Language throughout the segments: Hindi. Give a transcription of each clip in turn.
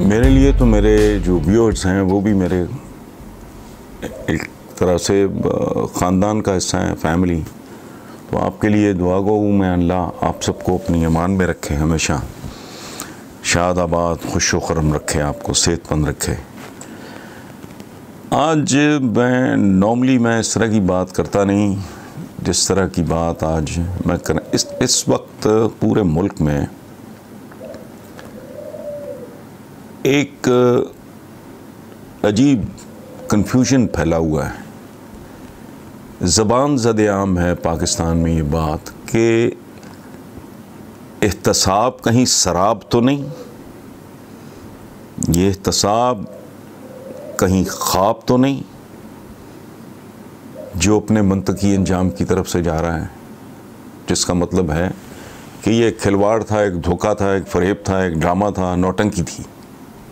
मेरे लिए तो मेरे जो व्यूअर्स हैं, वो भी मेरे एक तरह से ख़ानदान का हिस्सा है, फैमिली। तो आपके लिए दुआ गो मैं अल्लाह आप सबको अपनी ईमान में रखे हमेशा। शाद आबाद, खुश करम रखे, आपको सेहतमंद रखे। आज मैं नॉर्मली मैं इस तरह की बात करता नहीं, जिस तरह की बात आज मैं कर, इस इस वक्त पूरे मुल्क में एक अजीब कन्फ्यूज़न फैला हुआ है। ज़बान जद आम है पाकिस्तान में ये बात कि एहतसाब कहीं शराब तो नहीं, ये एहतसाब कहीं ख्वाब तो नहीं, जो अपने मनतकी अंजाम की तरफ़ से जा रहा है, जिसका मतलब है कि ये खिलवाड़ था, एक धोखा था, एक फरेब था, एक ड्रामा था, नौटंकी थी।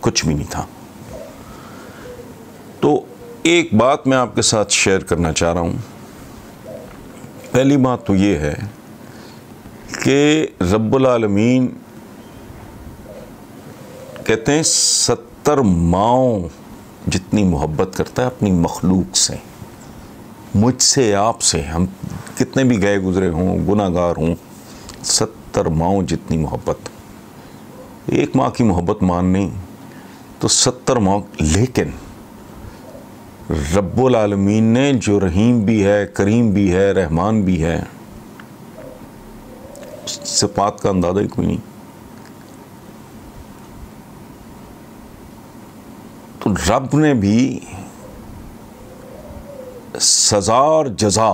कुछ भी नहीं था। तो एक बात मैं आपके साथ शेयर करना चाह रहा हूँ। पहली बात तो ये है कि रब्बुल आलमीन कहते हैं, सत्तर माओ जितनी मोहब्बत करता है अपनी मखलूक से, मुझसे, आपसे, हम कितने भी गए गुजरे हों, गुनागार हों, सत्तर माओ जितनी मोहब्बत। एक माँ की मोहब्बत मान नहीं। तो सत्तर मौक लेकिन रब्बुल आलमीन ने जो रहीम भी है, करीम भी है, रहमान भी है, सिफात का अंदाज़ा ही कोई नहीं। तो रब ने भी सज़ा और जजा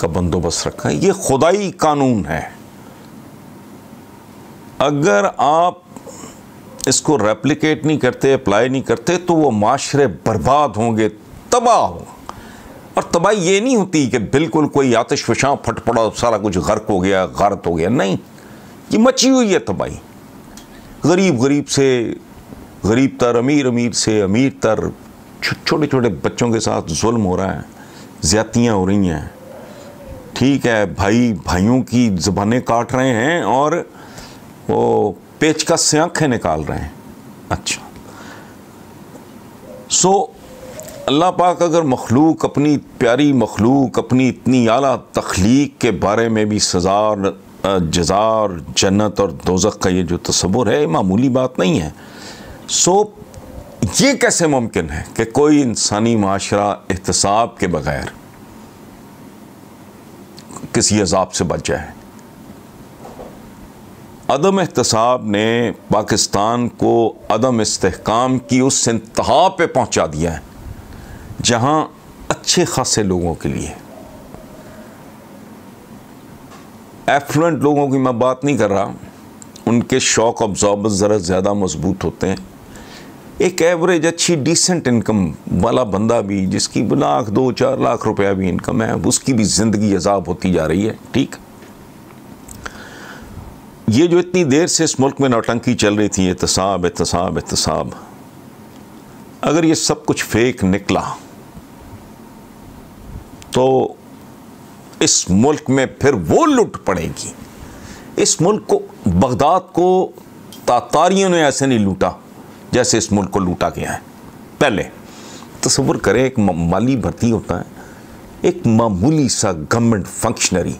का बंदोबस्त रखा है। ये खुदाई कानून है। अगर आप इसको रेप्लिकेट नहीं करते अप्लाई नहीं करते तो वो माशरे बर्बाद होंगे, तबाह हो। और तबाही ये नहीं होती कि बिल्कुल कोई आतिश फशां फट पड़ा, सारा कुछ गर्क हो गया, गारत हो गया। नहीं, ये मची हुई है तबाही। गरीब गरीब से, गरीब तर, अमीर अमीर से, अमीर तर छोटे छोटे बच्चों के साथ जुल्म हो रहा है, ज़्यादतियाँ हो रही हैं। ठीक है, भाई, भाइयों की ज़बानें काट रहे हैं और वो पेच का आँखें निकाल रहे हैं। अच्छा। सो अल्लाह पाक अगर मखलूक, अपनी प्यारी मखलूक, अपनी इतनी आला तख्लीक के बारे में भी सज़ा और जजा और जन्नत और दोजक का ये जो तस्वुर है मामूली बात नहीं है। सो ये कैसे मुमकिन है कि कोई इंसानी माशरा एहतसाब के बगैर किसी अजाब से बच जाए? अदम एहतसाब ने पाकिस्तान को अदम इस्तेकाम की उस इंतहा पे पहुँचा दिया है, जहाँ अच्छे खासे लोगों के लिए। एफ्लुएंट लोगों की मैं बात नहीं कर रहा, उनके शौक ऑब्जॉर्बर्स ज़रा ज़्यादा मज़बूत होते हैं। एक एवरेज अच्छी डिसेंट इनकम वाला बंदा भी, जिसकी लाख, दो चार लाख रुपया भी इनकम है उसकी भी ज़िंदगी अजाब होती जा रही है, ठीक? ये जो इतनी देर से इस मुल्क में नौटंकी चल रही थी एहतसाब एहतसाब एहतसाब अगर ये सब कुछ फेक निकला तो इस मुल्क में फिर वो लुट पड़ेगी। इस मुल्क को, बगदाद को तातारियों ने ऐसे नहीं लूटा, जैसे इस मुल्क को लूटा गया है। पहले तस्वुर करें, एक माली भर्ती होता है, एक मामूली सा गवर्नमेंट फंक्शनरी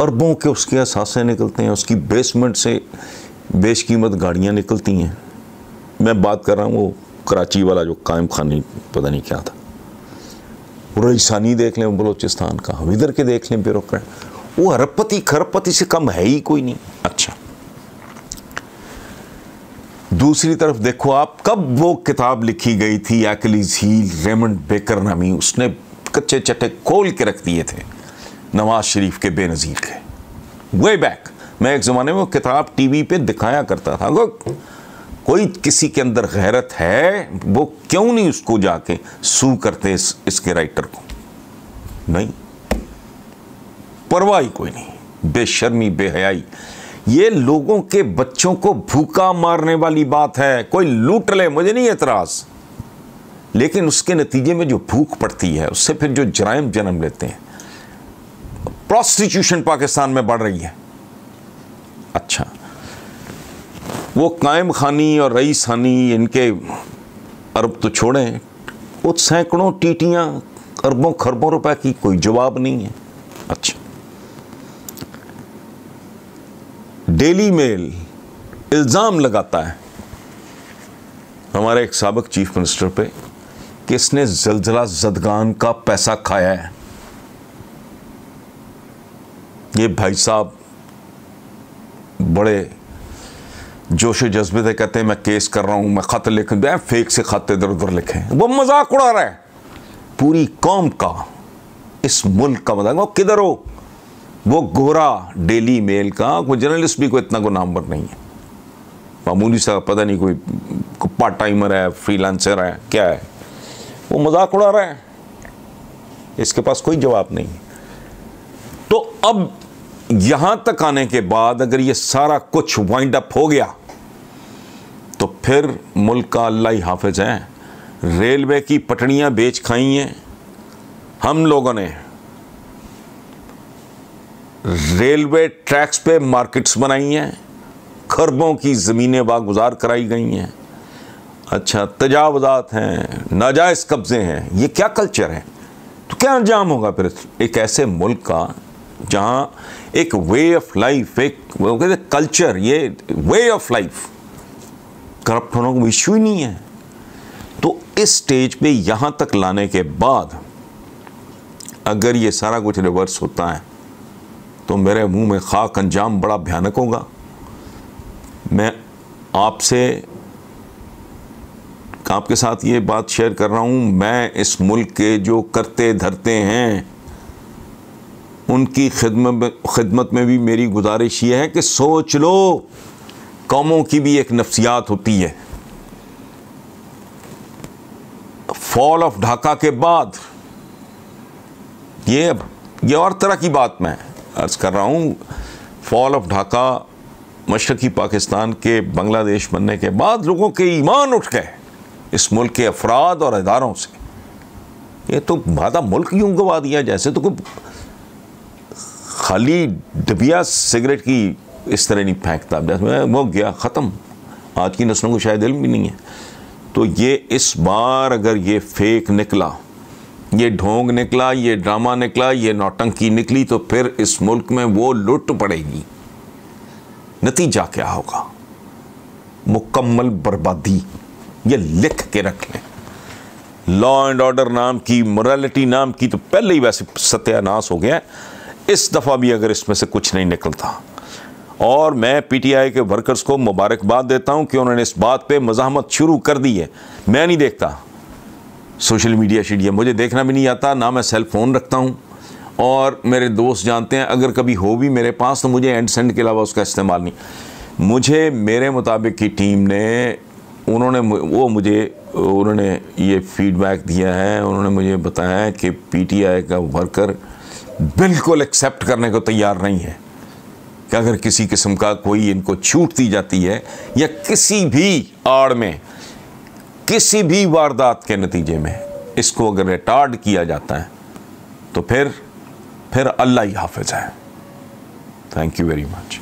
अरबों के उसके असासे निकलते हैं, उसकी बेसमेंट से बेशकीमत गाड़ियाँ निकलती हैं। मैं बात कर रहा हूँ वो कराची वाला जो कायम खानी पता नहीं क्या था। रईसानी देख लें, बलोचिस्तान का। हम इधर के देख लें ब्यूरोक्रेट वो अरबपति, खरबपति से कम है ही कोई नहीं। अच्छा। दूसरी तरफ़ देखो आप, कब वो किताब लिखी गई थी एक्लीज हील रेमंड बेकर नामी, उसने कच्चे चट्टे खोल के रख दिए थे। नवाज़ शरीफ के बेनज़ीर के वे बैक मैं एक ज़माने में वो किताब टीवी पे दिखाया करता था। वो कोई किसी के अंदर गैरत है वो क्यों नहीं उसको जाके सू करते इस, इसके राइटर को? नहीं। परवाही कोई नहीं। बेशर्मी बेहयाई। ये लोगों के बच्चों को भूखा मारने वाली बात है। कोई लूट ले मुझे नहीं एतराज़ लेकिन उसके नतीजे में जो भूख पड़ती है उससे फिर जो जराइम जन्म लेते हैं प्रोस्टिट्यूशन पाकिस्तान में बढ़ रही है। अच्छा। वो कायम खानी और रईस खानी इनके अरब तो छोड़ें। वो सैकड़ों टीटियाँ अरबों खरबों रुपए की कोई जवाब नहीं है। अच्छा। डेली मेल इल्ज़ाम लगाता है। हमारे एक सबक चीफ मिनिस्टर पे कि इसने जलजला जदगान का पैसा खाया है। ये भाई साहब बड़े जोश जज्बे से कहते हैं मैं केस कर रहा हूँ मैं खत लिख फेक से खत इधर उधर लिखे वो मज़ाक उड़ा रहा है। पूरी कौम का इस मुल्क का मज़ाक। वो किधर हो? वो गोरा डेली मेल का कोई जर्नलिस्ट भी कोई इतना को नामवर नहीं है। मामूली सा पता नहीं कोई, कोई पार्ट टाइमर है फ्रीलांसर है क्या है? वो मज़ाक उड़ा रहा है। इसके पास कोई जवाब नहीं तो अब यहाँ तक आने के बाद अगर ये सारा कुछ वाइंड अप हो गया तो फिर मुल्क का अल्लाह ही हाफिज है। रेलवे की पटड़ियाँ बेच खाई हैं। हम लोगों ने रेलवे ट्रैक्स पे मार्केट्स बनाई हैं। खरबों की ज़मीनें बागुजार कराई गई हैं। अच्छा तजावजात हैं, नाजायज़ कब्ज़े हैं। ये क्या कल्चर है? तो क्या अंजाम होगा फिर? एक ऐसे मुल्क का जहाँ एक वे ऑफ़ लाइफ एक वो कहते कल्चर ये वे ऑफ़ लाइफ करप्ट होने का इशू ही नहीं है। तो इस स्टेज पे यहाँ तक लाने के बाद अगर ये सारा कुछ रिवर्स होता है तो मेरे मुँह में खाक अंजाम बड़ा भयानक होगा। मैं आपसे, आपके साथ ये बात शेयर कर रहा हूँ। मैं इस मुल्क के जो करते धरते हैं उनकी खिदमत खिदमत में भी मेरी गुजारिश ये है कि सोच लो, कौमों की भी एक नफ्सियात होती है। फॉल ऑफ़ ढाका के बाद, ये अब, ये और तरह की बात मैं अर्ज़ कर रहा हूँ, फॉल ऑफ़ ढाका मशरक़ी पाकिस्तान के बांग्लादेश बनने के बाद लोगों के ईमान उठ गए, इस मुल्क के अफराद और इदारों से। ये तो मादा मुल्क यूँ गवा दिया, जैसे तो कोई खाली डबिया सिगरेट की इस तरह नहीं फेंकता। वो गया, ख़त्म। आज की नस्लों को शायद इल्म भी नहीं है। तो ये इस बार अगर ये फेक निकला, ये ढोंग निकला, ये ड्रामा निकला, ये नौटंकी निकली तो फिर इस मुल्क में वो लुट पड़ेगी। नतीजा क्या होगा? मुकम्मल बर्बादी। ये लिख के रख लें। लॉ एंड ऑर्डर नाम की मोरालिटी नाम की तो पहले ही वैसे सत्यानाश हो गया इस दफ़ा भी अगर इसमें से कुछ नहीं निकलता। और मैं पीटीआई के वर्कर्स को मुबारकबाद देता हूँ कि उन्होंने इस बात पे मजामत शुरू कर दी है। मैं नहीं देखता। सोशल मीडिया शीडिया मुझे देखना भी नहीं आता, ना मैं सेल फ़ोन रखता हूँ। और मेरे दोस्त जानते हैं, अगर कभी हो भी मेरे पास तो मुझे एंड सेंड के अलावा उसका इस्तेमाल नहीं। मुझे, मेरे मुताबिक की टीम ने, उन्होंने वो मुझे, उन्होंने ये फीडबैक दिया है, उन्होंने मुझे बताया कि पीटीआई का वर्कर बिल्कुल एक्सेप्ट करने को तैयार नहीं है कि अगर किसी किस्म का कोई इनको छूट दी जाती है या किसी भी आड़ में, किसी भी वारदात के नतीजे में इसको अगर रिटार्ड किया जाता है तो फिर फिर अल्लाह ही हाफिज है। Thank you very much